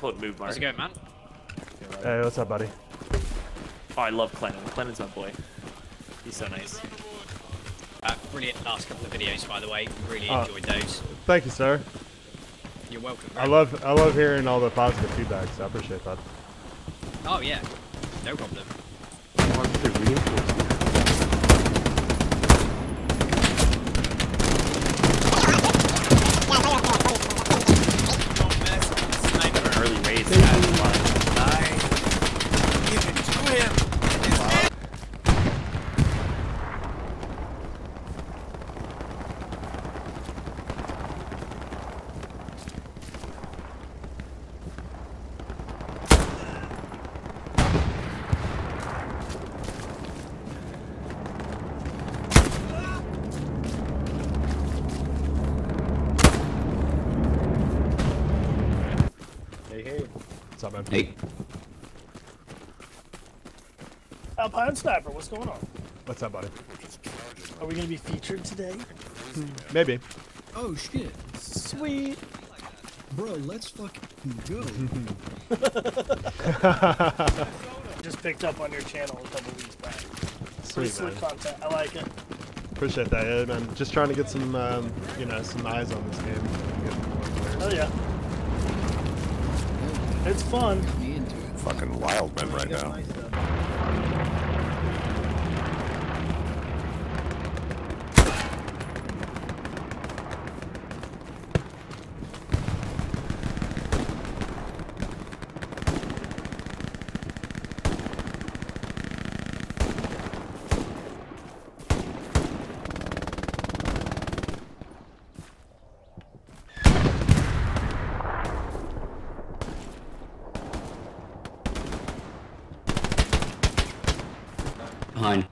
Yeah, put move mark. How's it going, man? Hey, what's up, buddy? Oh, I love Clennon. Clennon's my boy. He's so nice. Uh, brilliant last couple of videos, by the way. Really Oh. enjoyed those. Thank you, sir. You're welcome. I love I love hearing all the positive feedback. So I appreciate that. Oh yeah, no problem. Early raise. That's fun. Hey, hey. What's up, man? Hey, Alpine Sniper, what's going on? What's up, buddy? Are we gonna be featured today? Maybe. oh shit, Sweet. bro, let's fucking go. Just picked up on your channel a couple weeks back. Pretty Sweet, man. content. I like it. Appreciate that, yeah, man. Just trying to get some, um, you know, some eyes on this game. Get more players. Oh yeah. It's fun. Fucking wild men right now. Behind.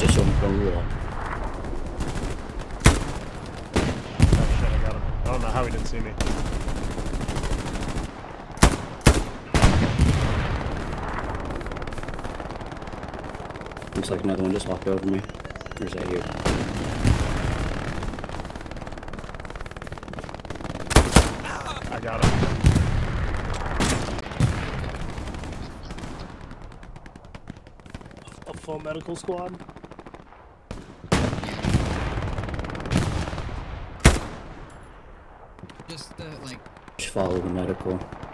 Just on the wall. Oh shit, I got him. I don't know how he didn't see me. Looks like another one just walked over me. Is that you? I got him. Full medical squad. Just uh, like. Just follow the medical.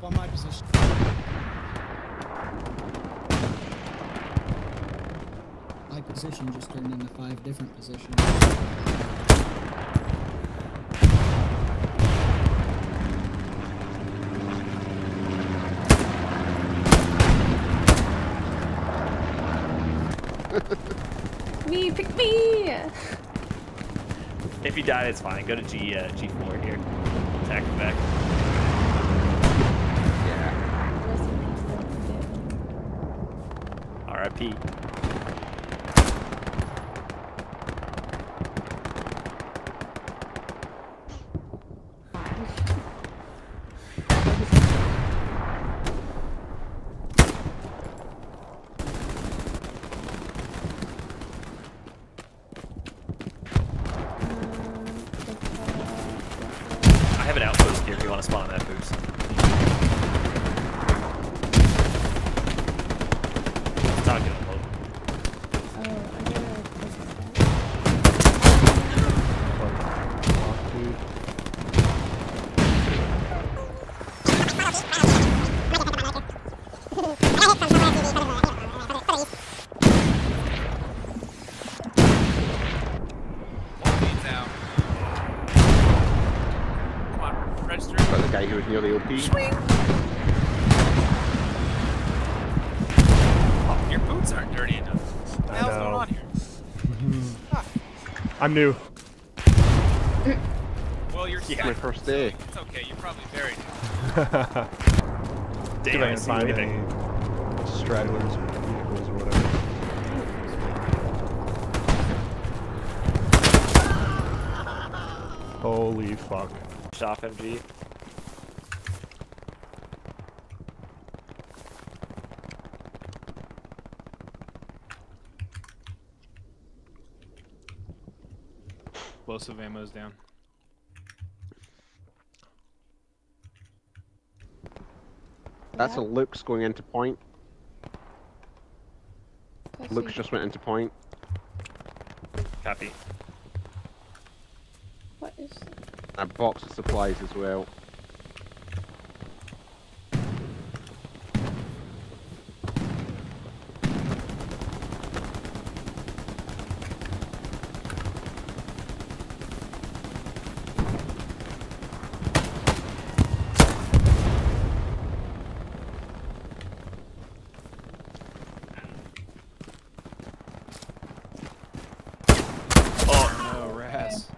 Position. My position just turned into five different positions. Me, pick me! If you die, it's fine. Go to G uh, G4 here. Attack the back. R.I.P. I have an outpost here if you want to spawn on that boost. It's not gonna load. Fuck, dude. Leads out. Come on, register. Got the guy who was near the OP. Oh, your boots aren't dirty enough. What the I hell's going know. on here? Mm-hmm. Ah. I'm new. Well, you're My first day. It's okay, you're probably very new. See if Damn, I I can see find anything. any stragglers, vehicles, or whatever. Holy fuck. Shop MG. Explosive ammo's down. That's a Luchs going into point. Luchs just went into point. Copy. What is A box of supplies as well. Oh no, Raz.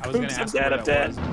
I was gonna ask dead, what I'm that dead. was.